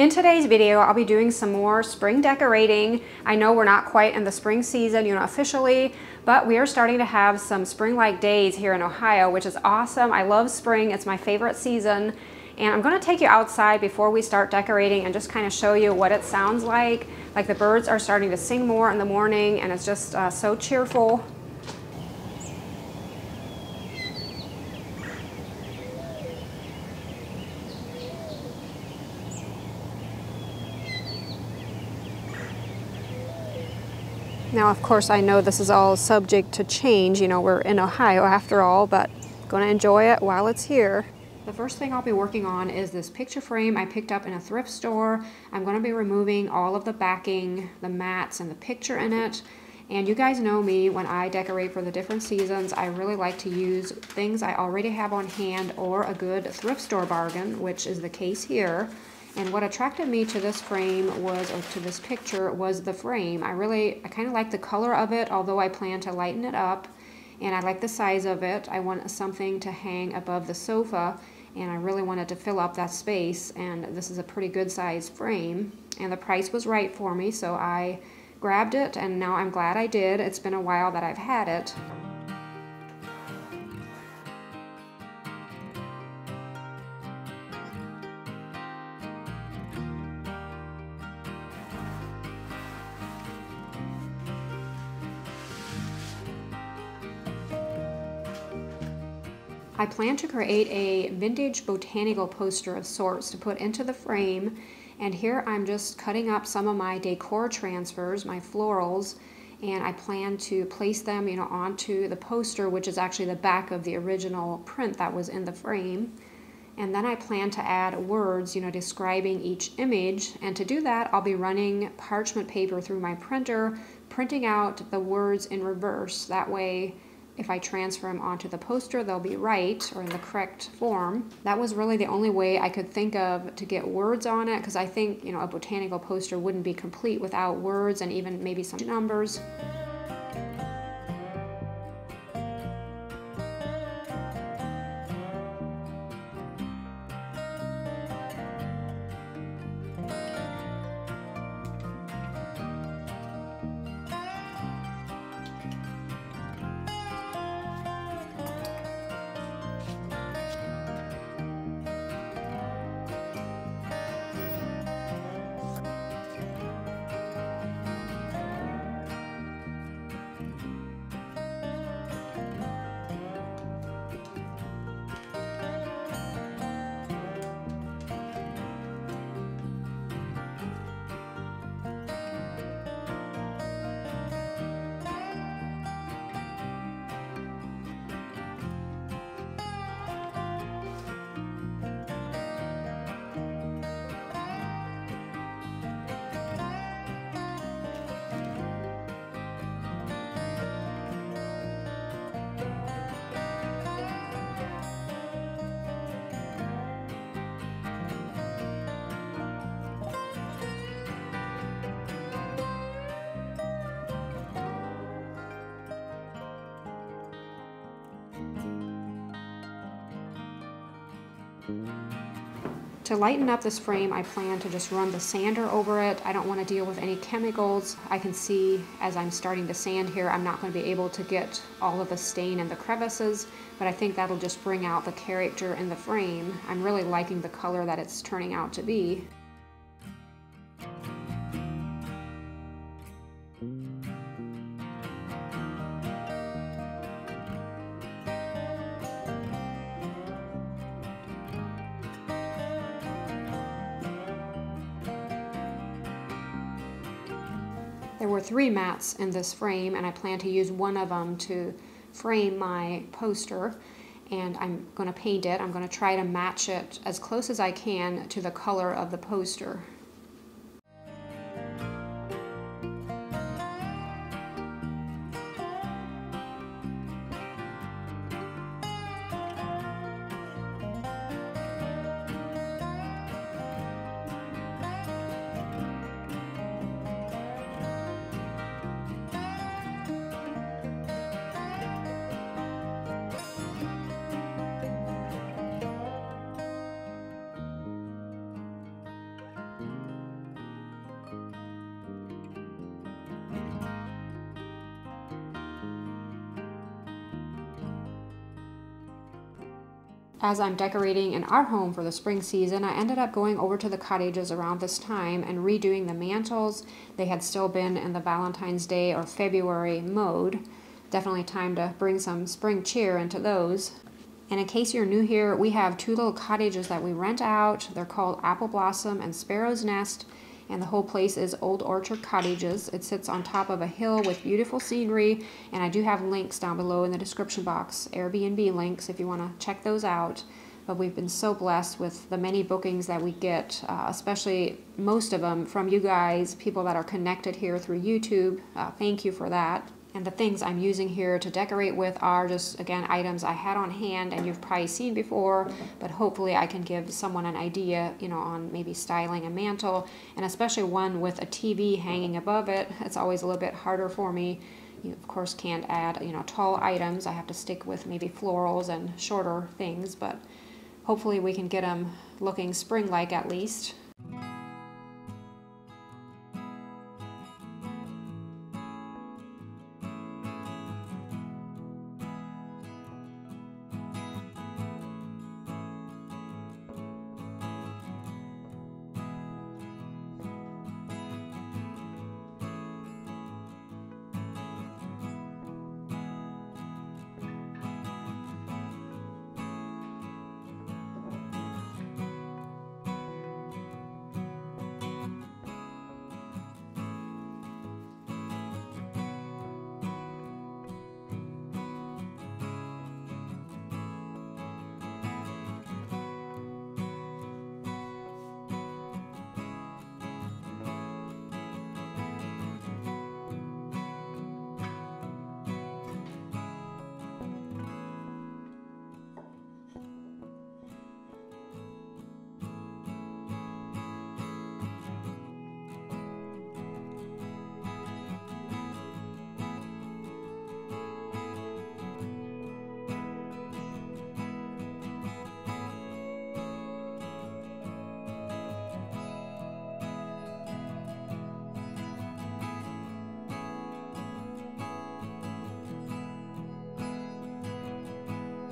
In today's video, I'll be doing some more spring decorating. I know we're not quite in the spring season, you know, officially, but we are starting to have some spring-like days here in Ohio, which is awesome. I love spring, it's my favorite season. And I'm gonna take you outside before we start decorating and just kind of show you what it sounds like. Like the birds are starting to sing more in the morning and it's just uh, so cheerful. Now, of course, I know this is all subject to change. You know, we're in Ohio after all, but going to enjoy it while it's here. The first thing I'll be working on is this picture frame I picked up in a thrift store. I'm going to be removing all of the backing, the mats, and the picture in it. And you guys know me, when I decorate for the different seasons, I really like to use things I already have on hand or a good thrift store bargain, which is the case here. And what attracted me to this frame was, or to this picture, was the frame. I really, I kind of like the color of it, although I plan to lighten it up. And I like the size of it. I want something to hang above the sofa, and I really wanted to fill up that space. And this is a pretty good size frame. And the price was right for me, so I grabbed it, and now I'm glad I did. It's been a while that I've had it. I plan to create a vintage botanical poster of sorts to put into the frame and here I'm just cutting up some of my decor transfers, my florals, and I plan to place them you know, onto the poster which is actually the back of the original print that was in the frame. And then I plan to add words, you know, describing each image. And to do that, I'll be running parchment paper through my printer, printing out the words in reverse. That way if I transfer them onto the poster, they'll be right or in the correct form. That was really the only way I could think of to get words on it because I think, you know, a botanical poster wouldn't be complete without words and even maybe some numbers. To lighten up this frame, I plan to just run the sander over it. I don't want to deal with any chemicals. I can see as I'm starting to sand here, I'm not going to be able to get all of the stain and the crevices, but I think that'll just bring out the character in the frame. I'm really liking the color that it's turning out to be. Were three mats in this frame and I plan to use one of them to frame my poster and I'm going to paint it. I'm going to try to match it as close as I can to the color of the poster. As I'm decorating in our home for the spring season, I ended up going over to the cottages around this time and redoing the mantles. They had still been in the Valentine's Day or February mode. Definitely time to bring some spring cheer into those. And in case you're new here, we have two little cottages that we rent out. They're called Apple Blossom and Sparrow's Nest and the whole place is Old Orchard Cottages. It sits on top of a hill with beautiful scenery, and I do have links down below in the description box, Airbnb links if you want to check those out. But we've been so blessed with the many bookings that we get, uh, especially most of them from you guys, people that are connected here through YouTube. Uh, thank you for that. And the things I'm using here to decorate with are just, again, items I had on hand and you've probably seen before, but hopefully I can give someone an idea, you know, on maybe styling a mantle, and especially one with a TV hanging above it. It's always a little bit harder for me. You, of course, can't add, you know, tall items. I have to stick with maybe florals and shorter things, but hopefully we can get them looking spring-like at least.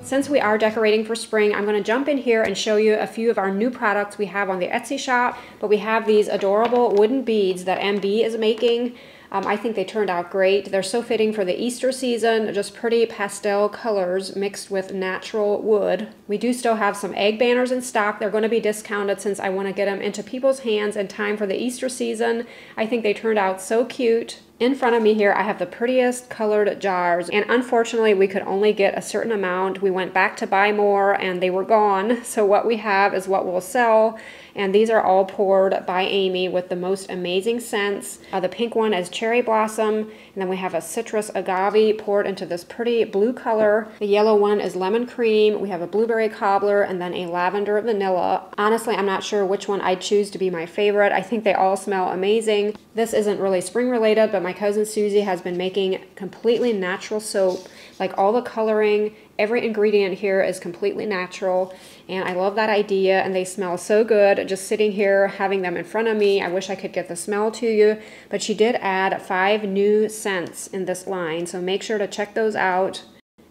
Since we are decorating for spring, I'm gonna jump in here and show you a few of our new products we have on the Etsy shop, but we have these adorable wooden beads that MB is making. Um, I think they turned out great. They're so fitting for the Easter season, just pretty pastel colors mixed with natural wood. We do still have some egg banners in stock. They're going to be discounted since I want to get them into people's hands in time for the Easter season. I think they turned out so cute. In front of me here, I have the prettiest colored jars, and unfortunately, we could only get a certain amount. We went back to buy more, and they were gone. So what we have is what we'll sell, and these are all poured by Amy with the most amazing scents. Uh, the pink one is cherry blossom, and then we have a citrus agave poured into this pretty blue color. The yellow one is lemon cream. We have a blueberry cobbler, and then a lavender vanilla. Honestly, I'm not sure which one I'd choose to be my favorite. I think they all smell amazing. This isn't really spring related, but my cousin Susie has been making completely natural soap. Like all the coloring, every ingredient here is completely natural. And I love that idea and they smell so good just sitting here having them in front of me. I wish I could get the smell to you, but she did add five new scents in this line. So make sure to check those out.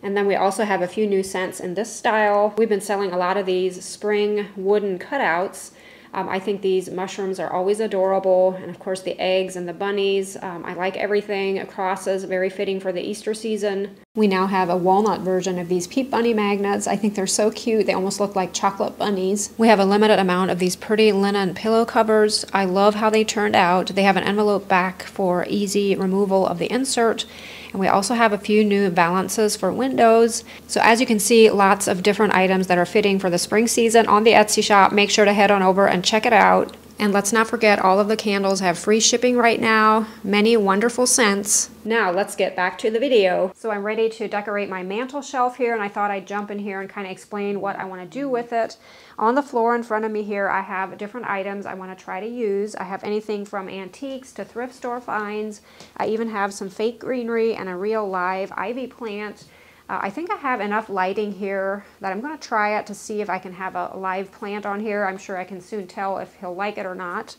And then we also have a few new scents in this style. We've been selling a lot of these spring wooden cutouts um, I think these mushrooms are always adorable. And of course the eggs and the bunnies. Um, I like everything. Crosses, very fitting for the Easter season. We now have a walnut version of these Peep Bunny magnets. I think they're so cute. They almost look like chocolate bunnies. We have a limited amount of these pretty linen pillow covers. I love how they turned out. They have an envelope back for easy removal of the insert. And we also have a few new valances for windows. So as you can see, lots of different items that are fitting for the spring season on the Etsy shop. Make sure to head on over and check it out. And let's not forget all of the candles have free shipping right now. Many wonderful scents. Now let's get back to the video. So I'm ready to decorate my mantle shelf here and I thought I'd jump in here and kind of explain what I want to do with it. On the floor in front of me here I have different items I want to try to use. I have anything from antiques to thrift store finds. I even have some fake greenery and a real live ivy plant. Uh, I think I have enough lighting here that I'm going to try it to see if I can have a live plant on here. I'm sure I can soon tell if he'll like it or not.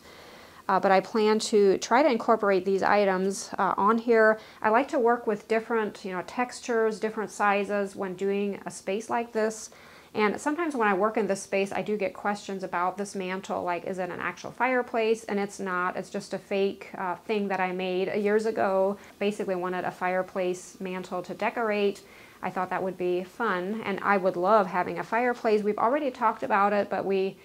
Uh, but I plan to try to incorporate these items uh, on here. I like to work with different you know, textures, different sizes when doing a space like this. And sometimes when I work in this space, I do get questions about this mantle, like is it an actual fireplace? And it's not, it's just a fake uh, thing that I made years ago. Basically wanted a fireplace mantle to decorate. I thought that would be fun and I would love having a fireplace. We've already talked about it, but we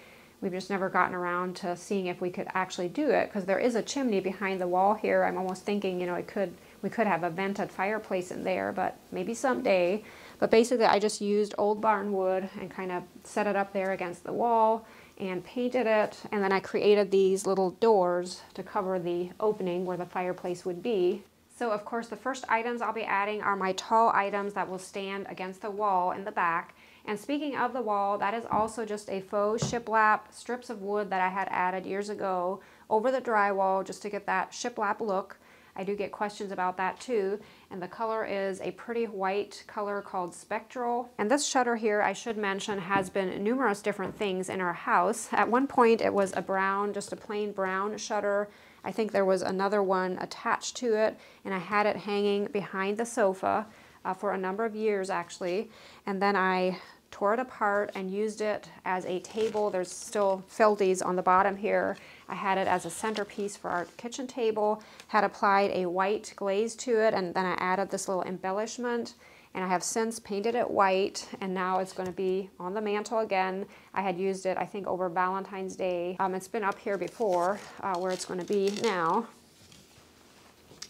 we've just never gotten around to seeing if we could actually do it because there is a chimney behind the wall here. I'm almost thinking, you know, it could we could have a vented fireplace in there, but maybe someday. But basically I just used old barn wood and kind of set it up there against the wall and painted it. And then I created these little doors to cover the opening where the fireplace would be. So of course the first items I'll be adding are my tall items that will stand against the wall in the back. And speaking of the wall, that is also just a faux shiplap strips of wood that I had added years ago over the drywall just to get that shiplap look. I do get questions about that too. And the color is a pretty white color called Spectral. And this shutter here, I should mention, has been numerous different things in our house. At one point it was a brown, just a plain brown shutter. I think there was another one attached to it and I had it hanging behind the sofa uh, for a number of years actually. And then I tore it apart and used it as a table. There's still filties on the bottom here. I had it as a centerpiece for our kitchen table, had applied a white glaze to it, and then I added this little embellishment. And I have since painted it white, and now it's going to be on the mantle again. I had used it, I think, over Valentine's Day. Um, it's been up here before, uh, where it's going to be now.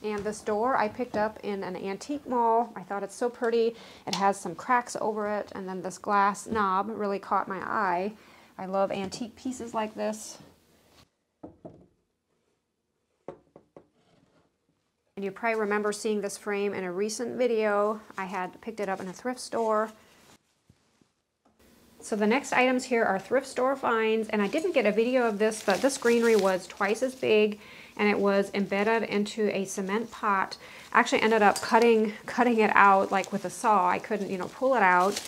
And this door I picked up in an antique mall. I thought it's so pretty. It has some cracks over it, and then this glass knob really caught my eye. I love antique pieces like this. And you probably remember seeing this frame in a recent video. I had picked it up in a thrift store. So the next items here are thrift store finds, and I didn't get a video of this, but this greenery was twice as big and it was embedded into a cement pot. I actually ended up cutting cutting it out like with a saw. I couldn't, you know, pull it out.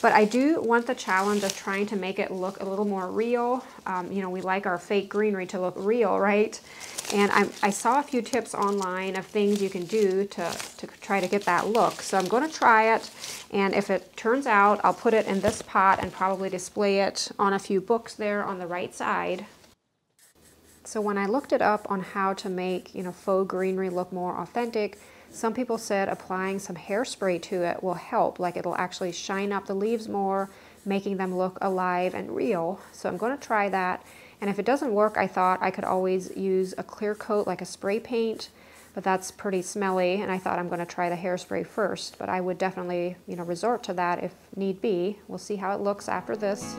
But I do want the challenge of trying to make it look a little more real. Um, you know, we like our fake greenery to look real, right? And I, I saw a few tips online of things you can do to, to try to get that look. So I'm going to try it. And if it turns out, I'll put it in this pot and probably display it on a few books there on the right side. So when I looked it up on how to make, you know, faux greenery look more authentic, some people said applying some hairspray to it will help, like it'll actually shine up the leaves more, making them look alive and real. So I'm going to try that. And if it doesn't work, I thought I could always use a clear coat like a spray paint, but that's pretty smelly, and I thought I'm going to try the hairspray first. But I would definitely, you know, resort to that if need be. We'll see how it looks after this.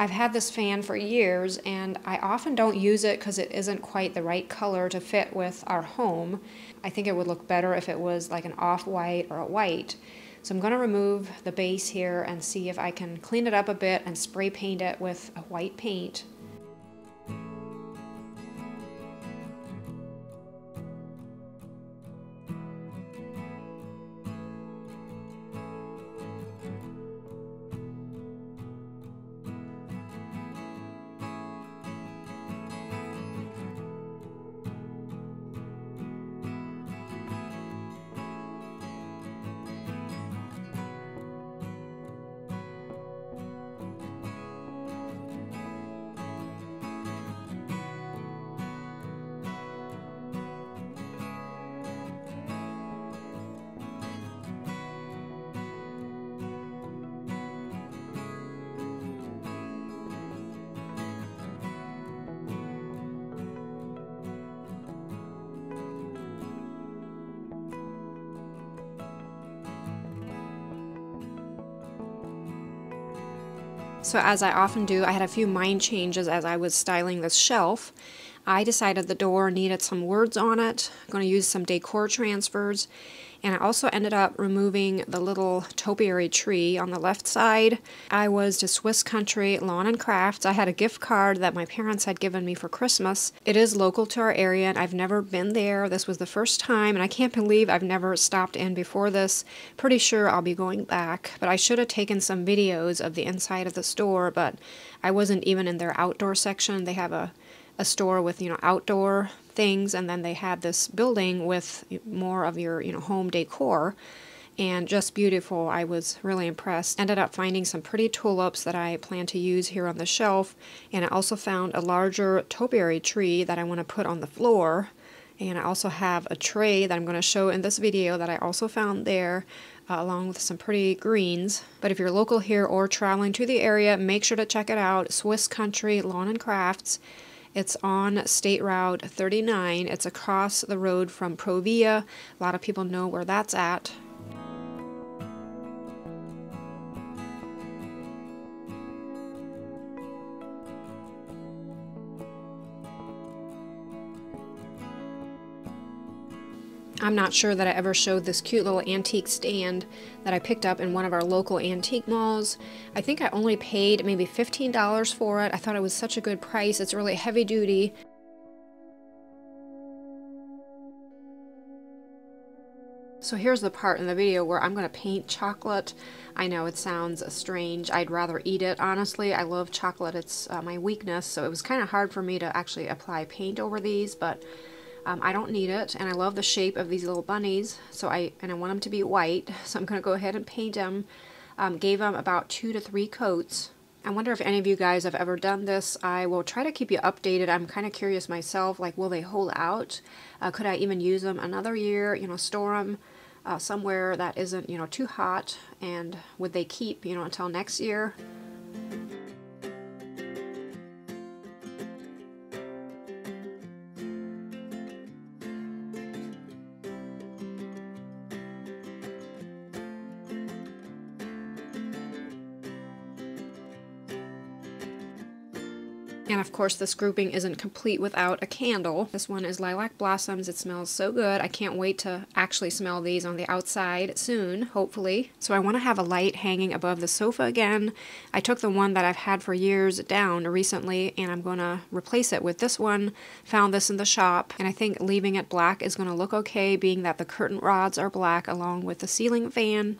I've had this fan for years and I often don't use it because it isn't quite the right color to fit with our home. I think it would look better if it was like an off-white or a white. So I'm going to remove the base here and see if I can clean it up a bit and spray paint it with a white paint. So as I often do, I had a few mind changes as I was styling this shelf. I decided the door needed some words on it. I'm going to use some decor transfers and I also ended up removing the little topiary tree on the left side. I was to Swiss Country Lawn and Crafts. I had a gift card that my parents had given me for Christmas. It is local to our area and I've never been there. This was the first time and I can't believe I've never stopped in before this. Pretty sure I'll be going back, but I should have taken some videos of the inside of the store, but I wasn't even in their outdoor section. They have a a store with you know outdoor things and then they had this building with more of your you know home decor and just beautiful. I was really impressed. Ended up finding some pretty tulips that I plan to use here on the shelf and I also found a larger topiary tree that I want to put on the floor and I also have a tray that I'm going to show in this video that I also found there uh, along with some pretty greens. But if you're local here or traveling to the area, make sure to check it out. Swiss Country Lawn and Crafts. It's on State Route 39. It's across the road from Provia. A lot of people know where that's at. I'm not sure that I ever showed this cute little antique stand that I picked up in one of our local antique malls. I think I only paid maybe $15 for it. I thought it was such a good price. It's really heavy duty. So here's the part in the video where I'm going to paint chocolate. I know it sounds strange. I'd rather eat it, honestly. I love chocolate. It's uh, my weakness, so it was kind of hard for me to actually apply paint over these, but um, I don't need it, and I love the shape of these little bunnies, so I and I want them to be white, so I'm going to go ahead and paint them. Um, gave them about two to three coats. I wonder if any of you guys have ever done this. I will try to keep you updated. I'm kind of curious myself, like will they hold out? Uh, could I even use them another year, you know, store them uh, somewhere that isn't, you know, too hot? And would they keep, you know, until next year? Course this grouping isn't complete without a candle. This one is Lilac Blossoms. It smells so good. I can't wait to actually smell these on the outside soon, hopefully. So I want to have a light hanging above the sofa again. I took the one that I've had for years down recently and I'm going to replace it with this one. Found this in the shop and I think leaving it black is going to look okay being that the curtain rods are black along with the ceiling fan.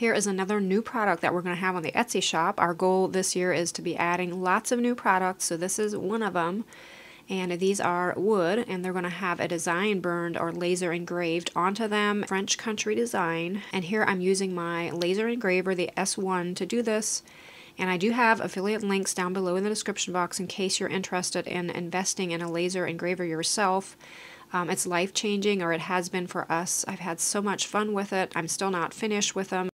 Here is another new product that we're going to have on the Etsy shop. Our goal this year is to be adding lots of new products, so this is one of them. And these are wood, and they're going to have a design burned or laser engraved onto them, French country design. And here I'm using my laser engraver, the S1, to do this. And I do have affiliate links down below in the description box in case you're interested in investing in a laser engraver yourself. Um, it's life changing, or it has been for us. I've had so much fun with it. I'm still not finished with them.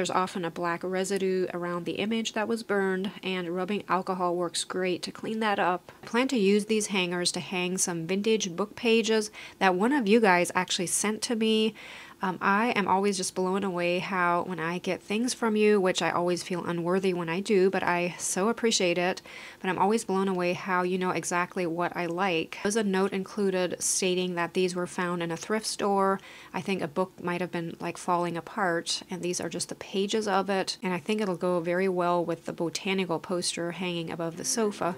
There's often a black residue around the image that was burned, and rubbing alcohol works great to clean that up. I plan to use these hangers to hang some vintage book pages that one of you guys actually sent to me. Um, I am always just blown away how when I get things from you, which I always feel unworthy when I do, but I so appreciate it. But I'm always blown away how you know exactly what I like. There's a note included stating that these were found in a thrift store. I think a book might have been like falling apart, and these are just the pages of it. And I think it'll go very well with the botanical poster hanging above the sofa.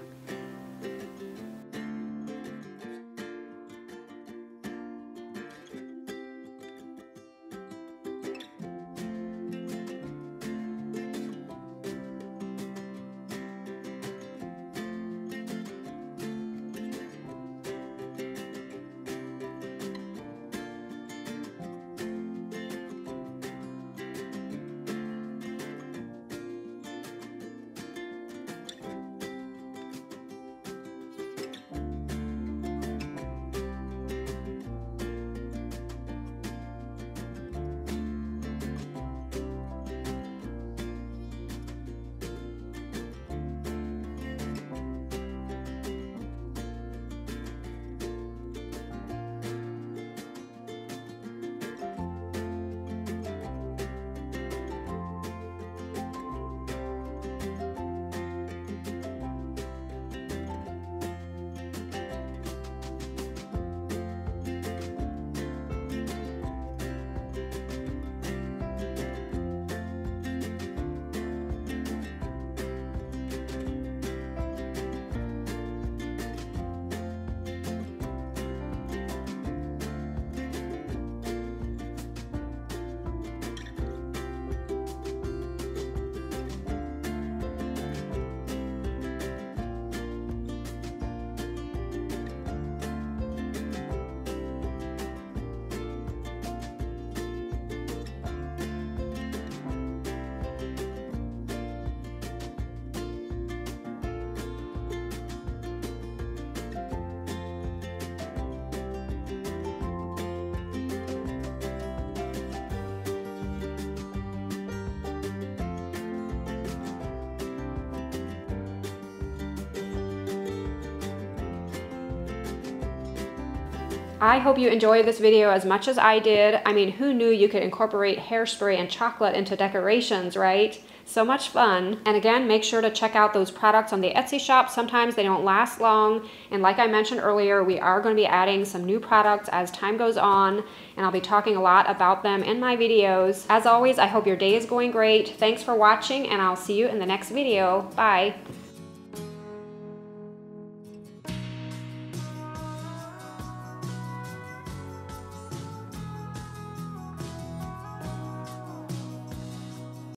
I hope you enjoyed this video as much as I did. I mean, who knew you could incorporate hairspray and chocolate into decorations, right? So much fun. And again, make sure to check out those products on the Etsy shop. Sometimes they don't last long. And like I mentioned earlier, we are going to be adding some new products as time goes on. And I'll be talking a lot about them in my videos. As always, I hope your day is going great. Thanks for watching and I'll see you in the next video. Bye.